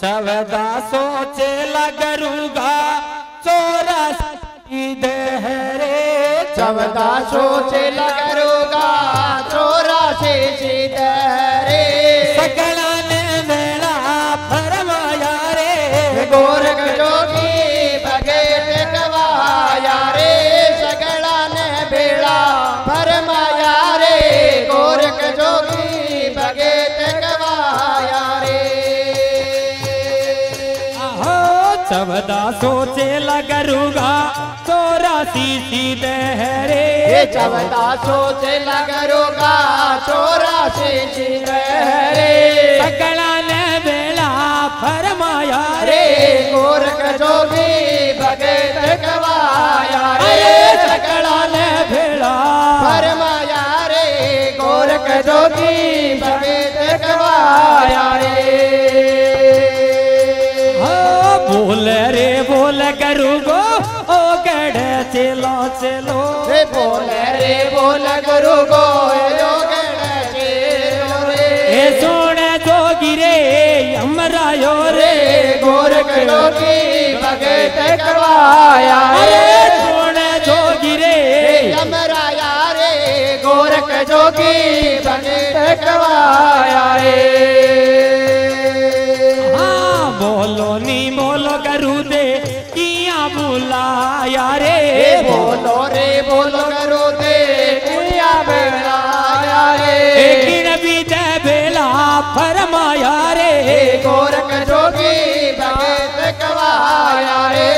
सवदा सोचे लगरूगा चौरस रे चवदा सोचे लगरूगा चौरासी सीधरे सकला चवदा सोचे लगरूगा चौरासी सीधे रे। ये चवदा सोचे लगरूगा तोरा चौरासी सीधरे सकला ने मेला फरमाया रे। गोरख जोगी भगत गवाया रे। सकला ने भेड़ा फरमाया रे गोरख जोगी भगत गवाया रे। बोल रे बोल करूगो ओ गढ़ चलो चलो। रे बोल रे बोल करू गो। ओ गढ़े चलो रे। ए सोने तो गिरे हमरायो रे। रे गोरख की भगत करवाया रे फरमाया रे। गोरख जोगी भगत कवाया रे।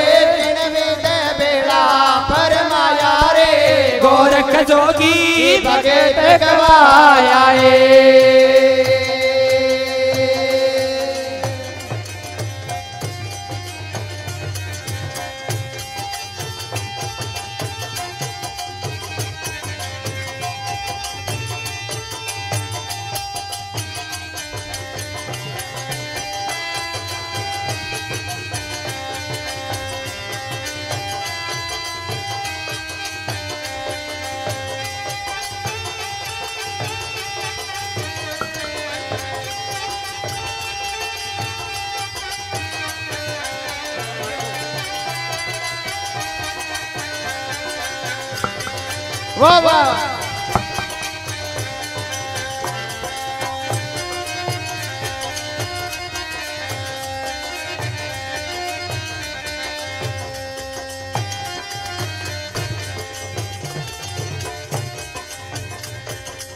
बेड़ा फरमाया रे। गोरख जोगी भगत कवाया रे। वाह वाह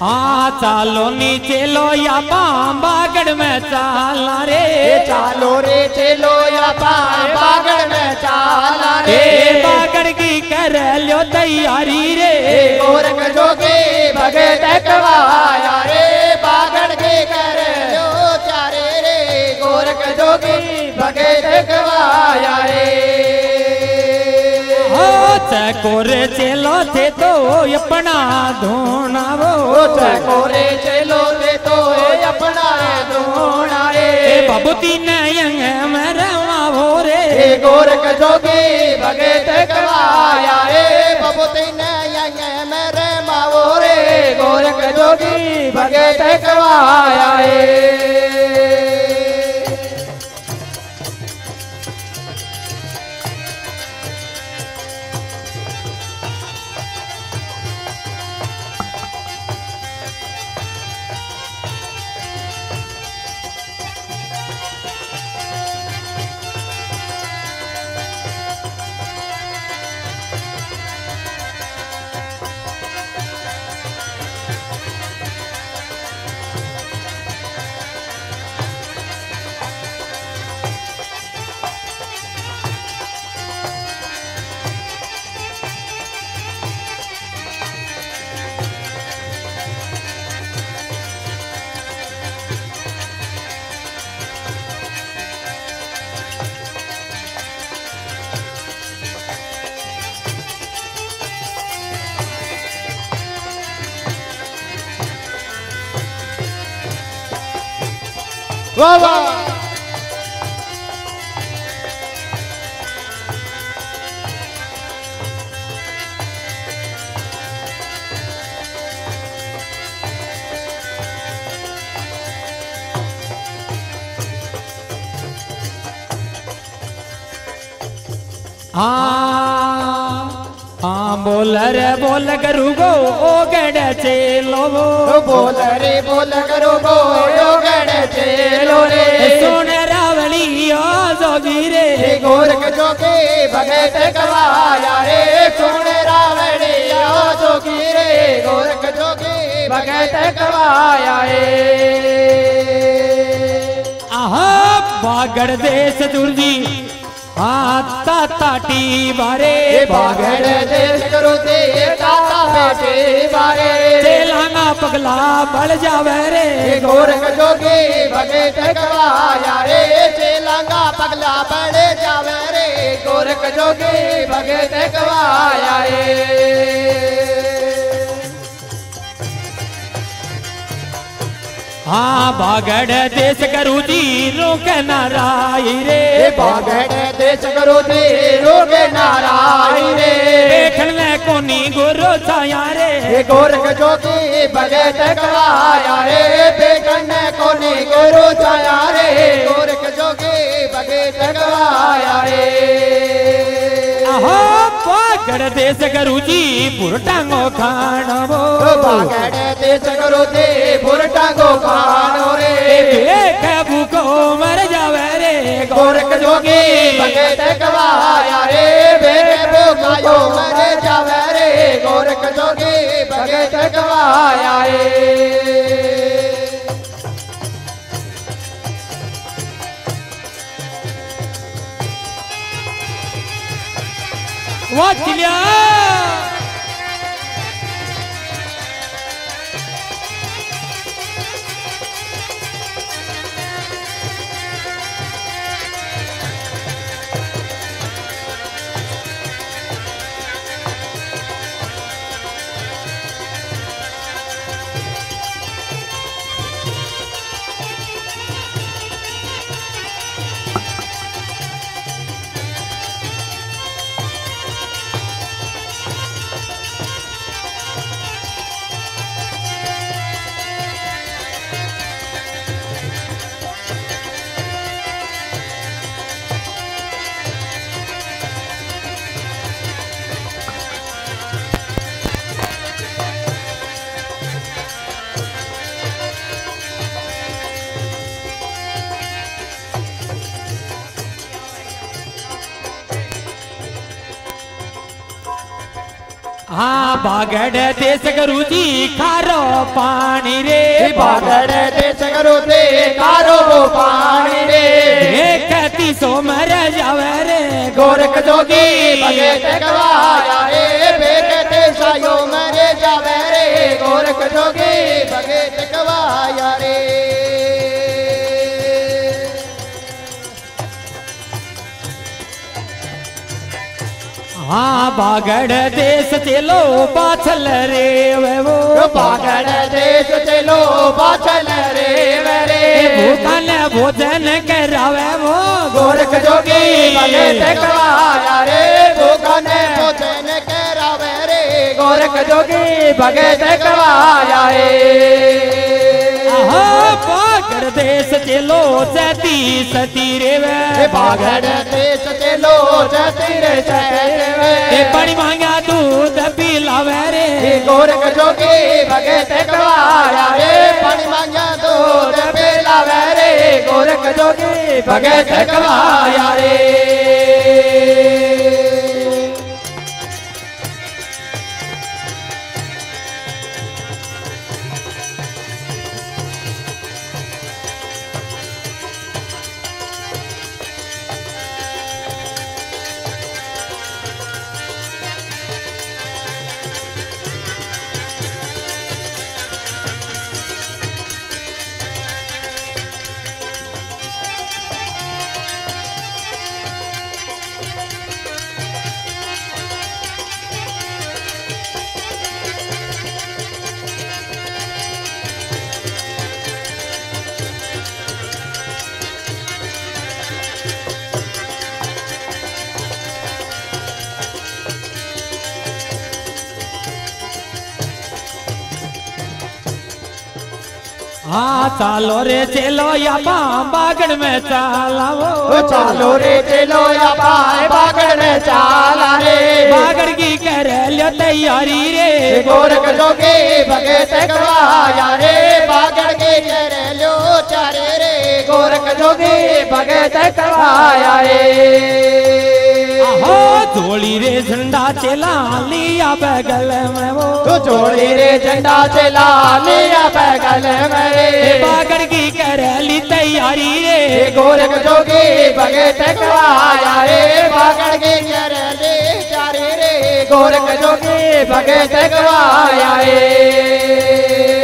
हाँ चालो नीचे लो या बागड़ में चाला रे। चालो रे चलो या बागड़ में चाला रे। बागड़ की कर लो तैयारी रे। गोरख जोगी भगत कवाया रे। बागड़ के कर लो चारे रे। गोरख जोगी भगत कवाया रे। चकोर चलो थे तो अपना धोना वो ओ चकोरे चलो ते तो अपना धोना रे बबूती नयंग मरवा हो रे गोरख जोगी भगत कवाया रे बबूती ने यंग मेरे मावो रे गोरख जोगी भगत कवाया रे वाह वाह बोल रे बोल करू गो ओ गड़ चेलो वो। बोल रे बोल करो गो ओ योगण चेलो रे। सुन रावली ओ जोगी रे गोरख जोगी भगत गवाया रे सुन रावणिया जोगी रे गोरख जोगी भगत गवाया रे। आहा बागड़ देश दुर्जी। हाँ ताटी बारे बागड़ देश करो दे ताता बेटे बारे तेलांगा पगला बल जावे रे। गोरख जोगी भगत गवाया रे चेलांगा पगला बड़े जावे रे। गोरख जोगी भगत गवाया रे हाँ बागड़ देश करू जी रोक नाराई रे। बागड़ देश करो दे रोग नारायण रे। देखण में कोनी गुरु छाया रे। गोरख जोगी भगत गवाया रे। बेकन कोनी गुरु छाया रे। गोरख जोगी भगत गवाया रे। आहो। बागड़ देश करू जी पुरटांगो बुरटा गो खानो रे। देख भूखो मर जावे रे गोरख जोगी भगत गवाया रे। बेटे भूखायो मर जावे रे गोरख जोगी भगत गवाया रे हाँ बागड़ देश करू जी खारो पानी रे बागड़ देश करो दे कारो पानी रे। देखती सो मर जावे रे गोरख जोगी भगत गवाया रे बेटे सायो मरे जावे रे गोरख जोगी भगत गवाया रे। हाँ बागड़ देश चलो बाछल रे वे वो। बागड़ देश चलो बाचल रे रे। भूतन भोजन करावे वो। गोरख जोगी भगत गवाया जोगी भगत रे आहा बागड़ देश चलो सती सती रे वे। बागड़ देश चलो जतिर ए चले पानी मांगा दूध पिलावे रे। गोरख जोगी भगत गवाया रे पानी मांगा दूध पिलावे रे। गोरख जोगी भगत गवाया रे चालो रे चलो या बागड़ में चालाओ ओ चालो रे चलो या बागड़ में चाला रे। बागड़ की कर लियो तैयारी रे। गोरख जोगे भगत गवाया रे। बागड़ के कर लो चारे रे। गोरख जोगे भगत गवाया रे। जोड़ी रे झंडा चला लिया बगल में वो तो रे झंडा चला लिया बैगल ए मेरे बागड़ की कर ली तैयारी रे। गोरख जोगी भगत गवाया रे। बागड़ के कर ले चारे रे गोरख जोगी भगत गवाया रे।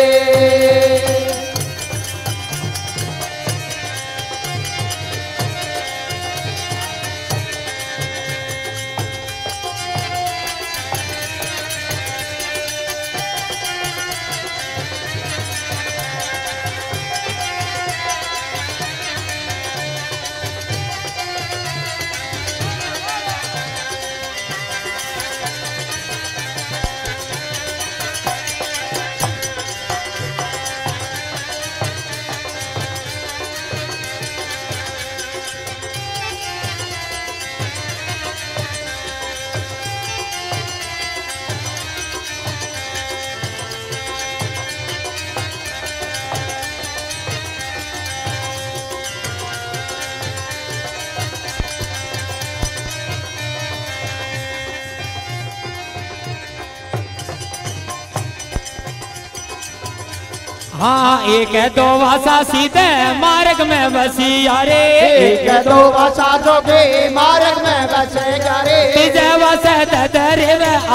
एक दो भाषा सीधे मार्ग में बसी यारे। एक दो भाषा के मार्ग में बसे रे तीजे वसे दरे वे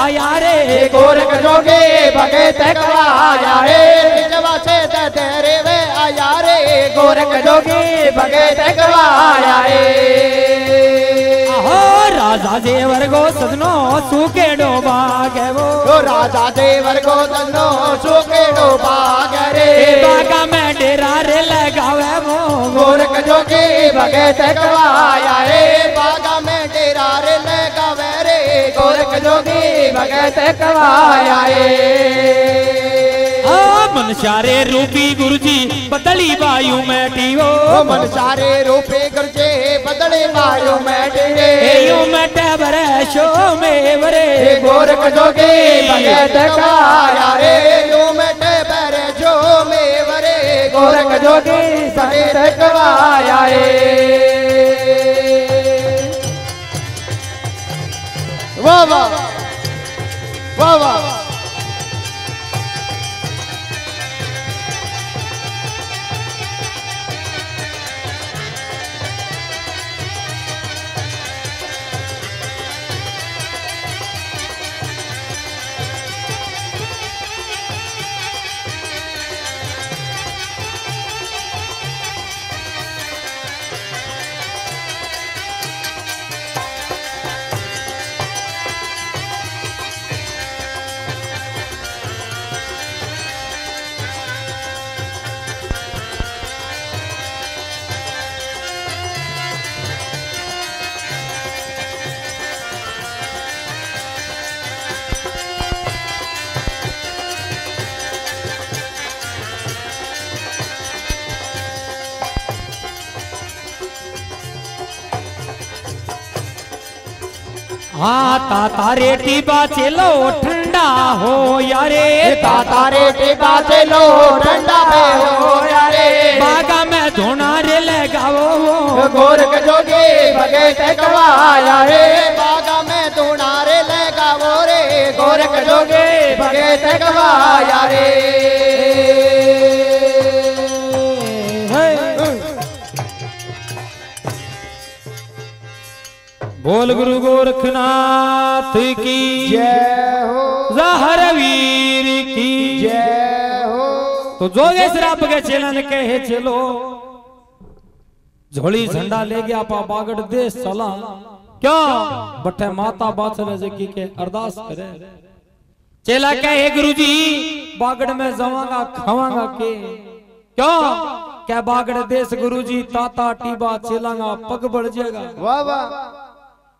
आया रे गोरख जोगे भगत गवाया रे जवा से तेरे वे आया रे गोरख जोगे भगत गवाया रे राजा जेवर गो सदनो सूके डोबा गए वो। ओ राजा देवर को दनो सुके नो बागरे ए बागा में डेरा रे लगावे वो। गोरख जोगी भगत गवाया रे बागा जोगी भगत गवाया रे आ मनशारे रूपी गुरुजी बदली वायु में टीवो ओ मन सारे रूपे गरजे बदले वायु में डेरे एयो में टेबरे शो में वरे। हे गोरख जोगी भगत गवाया रे यू में टेबर जो में वरे। गोरख जोगी भगत गवाया रे वाह वाह वाह वाह रे ताता रेटी बाचेलो ठंडा हो यारे। ताता रे टीबा से लो ठंडा हो यारे। बागा में धोना रे लगावो वो जोगे भगे से कवाया रे बागा में दुनारे लगा गावो रे। गोरख भगे ते कवा रे बोल गुरु गोरखनाथ की। जय हो। जहर वीर की। जय हो। तो जोगेश्वर आप के चेलन कहे चलो। झोली झंडा ले गया पा बागड़ देश चला क्या? बटे माता बाचले जकी के अरदास करे। चेला कहे गुरुजी बागड़ में जवांगा खावांगा के। क्यों? क्या बागड़ देश गुरुजी ताता टीबा चेलांगा पग बढ़ जाएगा। वाह वाह।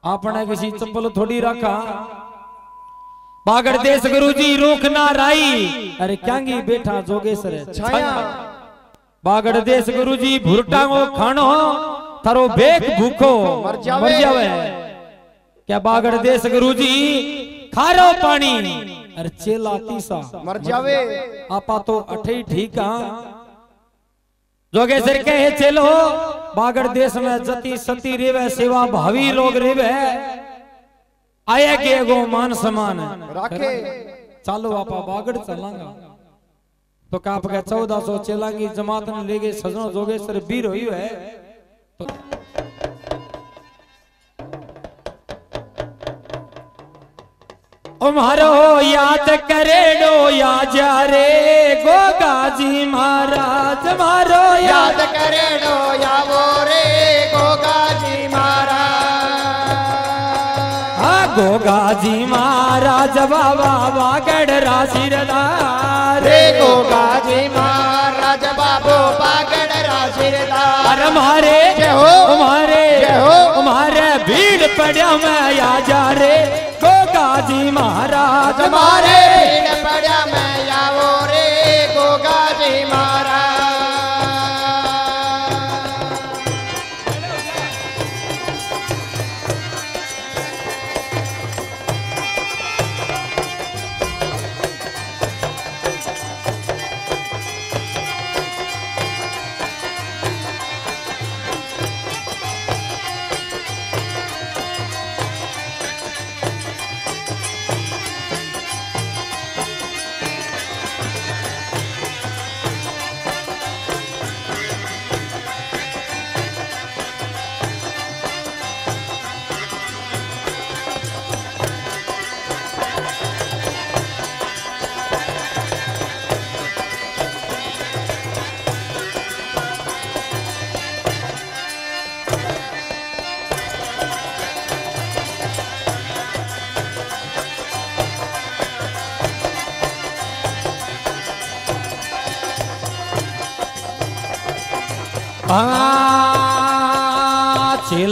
आपने किसी चप्पल थोड़ी रखा? बागड़ देश गुरुजी रोक ना राई। अरे क्यांगी बैठा जोगेश्वर छाया। बागड़ देश गुरुजी भुरटांगो खानो थारो बेक भूखो। मर जावे। क्या बागड़ देश गुरुजी खारो पानी। अरे चेला तीसा। मर जावे। आपा तो अठे ठीक हाँ। जोगेश्वर कहे चलो बागड़ देश में जति सती रेवे सेवा भावी लोग रेवे। आया के गो मान समान राखे। चलो आपा बागड़ चलांगा। तो काप के चौदह सौ चेला की जमात ने ले गए सजनो जोगेश्वर वीर हुई है। तो उम्हारो याद करेडो या जा रे गोगा जी महाराज मारो याद करे नो यावो रे गोगा जी मारा हाँ गोगा जी महाराज बाबा बागड़ राशिरदार रे गोगा जी महाराज बाबू पागड़ राशिरदार अरे मारे जय हो। हमारे जय हो। हमारे भीड़ पड़ा मैं आ जा रे जी महाराज मारे। पड़ा मैं आवो रे गोगा जी मारा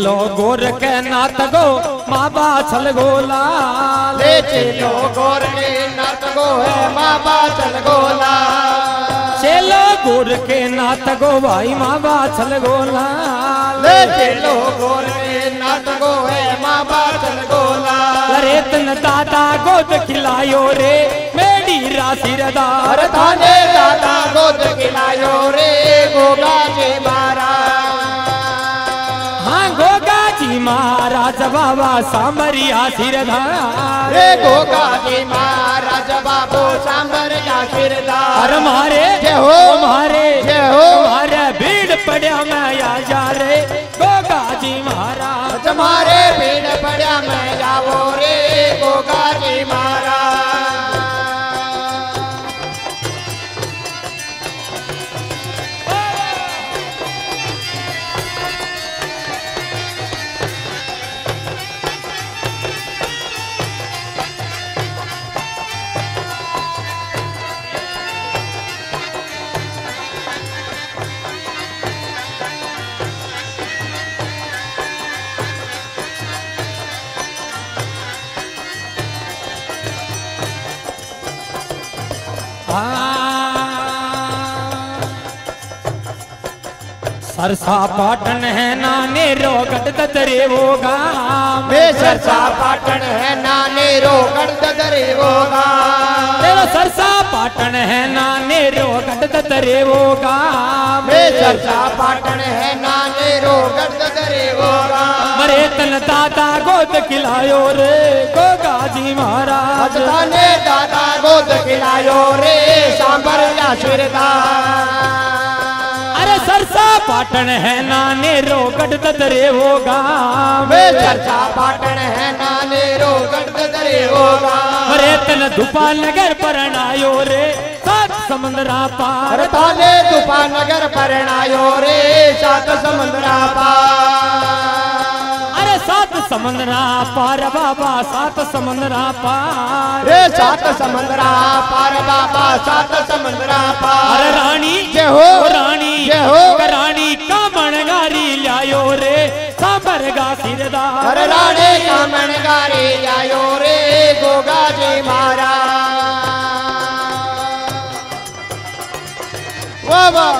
छिलो गोर के नाथ गो माँ बा छल गोला ले चलो गोर के नाथ गो है माँ बाचल गोला चलो गोर के नाथ गो भाई माँ बा छल गोला ले चलो गोर के नाथ गो है माँ बाचल गोला अरे तन दादा गोद खिलायो रे मेरी राशि रदार थाने दादा गोद खिलायो रे गोगा जी मारा हाँ जी महाराज बाबा सामरिया सिरधार रे गोगा जी महाराज बाबो सांबर का सिरदार अरे मारे जय हो। मारे जय हो। मारे भीड़ पड़या मैं आ जा रे गोगा जी महाराज तुम्हारे भीड़ पड़ा मैं जावो रे गोगा जी मारा सरसा पाटन है नाने रोगट वो गाम। वे सरसा पाटन है नाने रोगड़ ददरे होगा तेरा सरसा पाटन है नाने रोगट वो गाम। वे सरसा पाटन है नाने रोगड़ ददरे होगा मरे तन दादा गोद खिलायो रे गोगा जी महाराज। हजता ने दादा गोद खिलायो रे सांबर या सिरदार। सरसा पाटन है नाने रोगट ददरे वो गाम वे सरसा पाटन है नाने रोगड़ ददरे होगा अरे तन दुपा नगर परणायो रे सात समंदरा पार। ताले ताने नगर नगर परणायो रे सात समंदरा पार। सात समंदरा पार बाबा सात समंदरा पार। ए सात समंदरा पार बाबा सात समंदरा पार। रानी जय हो रानी जय हो। रानी का मणगारी लायो रे साबर गा सिरदार। रानी का मणगारी लायो रे गोगा जे मारा वाह वाह।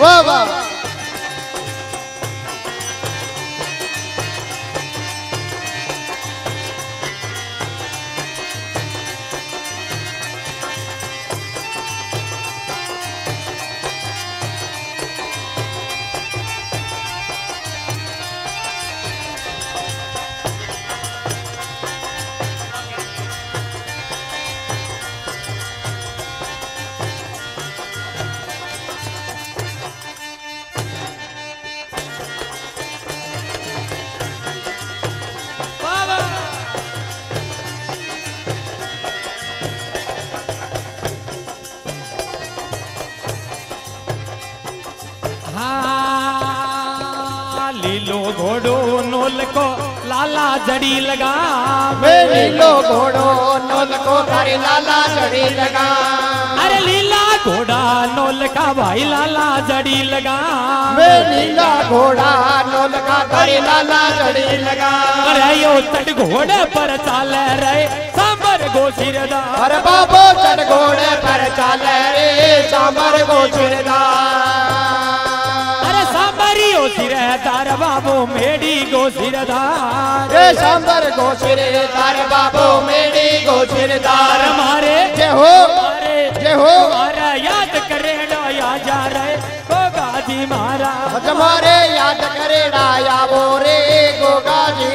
वाह वाह। नोल को लाला जड़ी लगा वे नीलो घोड़ो नोल को तारी लाला जड़ी लगा अरे लीला घोड़ा नोल का भाई लाला जड़ी लगा वे नीला घोड़ा नोल का तारी लाला जड़ी लगा अरे यो तट घोड़े पर चाल रहे सांबर गो सिरदा। अरे बाबो चट घोड़े पर चाले रे सांबर छिड़दा अरे सांबरियो सिरदार बाबू मेडी गो सिरदार रे सांबर सिरे तार बाबो मेरी गो सिरदार मारे जय हो मारे जय हो। मारा याद करे या जा रहे ओ गाजी महाराज। हमारे याद करेड़ा या बोरे गोगा जी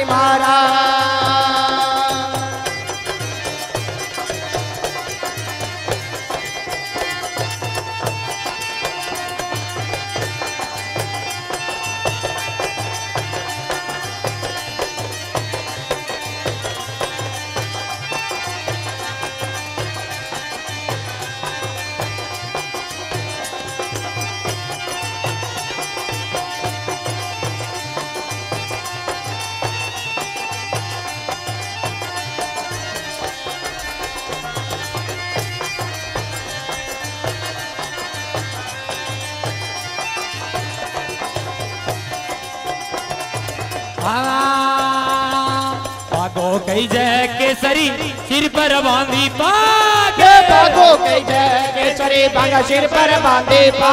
कई जय केसरी सिर पर बांधी पाग। भागो कई जय केसरी भागा सिर पर बांधे पा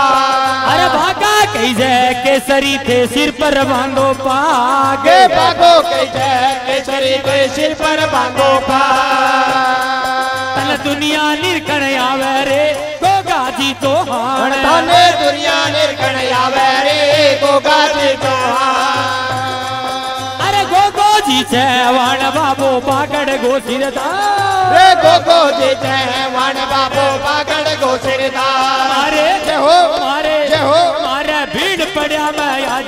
अरे भागा कई जय केसरी थे सिर पर बांधो पाग। भागो कई जय केसरी के सिर पर बांधो पा तन दुनिया निरकण आवे रे गोगा जी तो हाण। ताने दुनिया निर्गण आवे रे गोगा जी चौहान अरे जी चैवाण बाबो पागड़ गो सिरदार रे गोगो जी जय वाण बाबो पागड़ गो सिरदार मारे जय हो मारे जय हो। मारे भीड़ पड़या मैं आ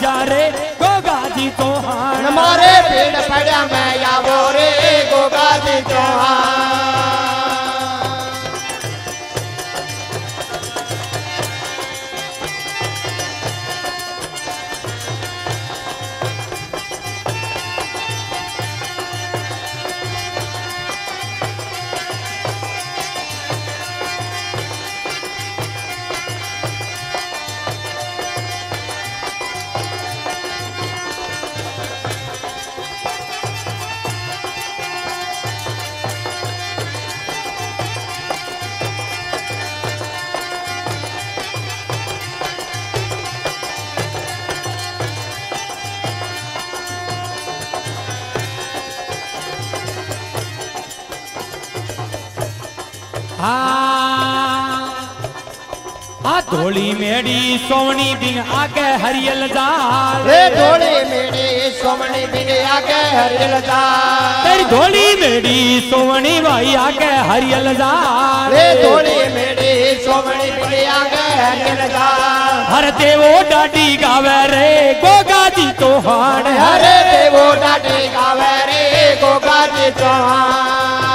धोली मेड़ी सोवनी बिन आगे हरियल जाल। रे ढोली मेरी सोमनी बिन आगे हरियल तेरी धोली मेड़ी सोवनी भाई आगे हरियल जाल। रे ढोली मेरी सोमनी बिन आगे हरियल जा हर देवो डाडी गावे रे गोगा जी तो हाण हरे देवो डाटे गावे रे गोगा जी चौहान। गोगो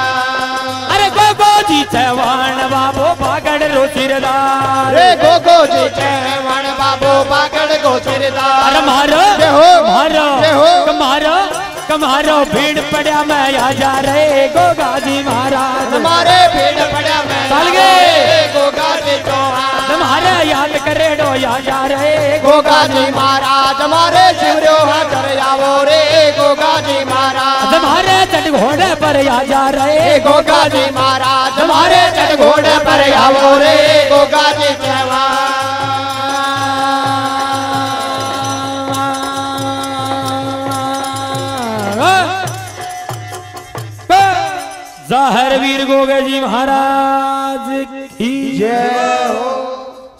जी चैवान बाबो पागड़ रो सिरदार। रे गोगो जी। चैवन बाबो पागड़ गो सिरदार। मारो। जय हो मारो। जय हो कमारो भीड़ पड़ा मैं आ जा रहे गोगा जी महाराज। हमारे भीड़ पड़ा मैं चल गए। गोगा जी चौहान। तुम्हारे याद करे डो या जा रहे गोगा जी महाराज हमारे शिवरो हाजर आवो रे। गोगा जी महाराज। तुम्हारे चट घोड़े पर या जा रहे गोगा जी महाराज हमारे चट घोड़े पर आवो रे। गोगा जी चौहान। लहर वीर गोगे जी महाराज की जय। हो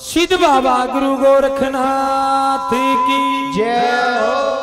सिद्ध बाबा गुरु गोरखनाथ की जय हो।